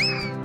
了。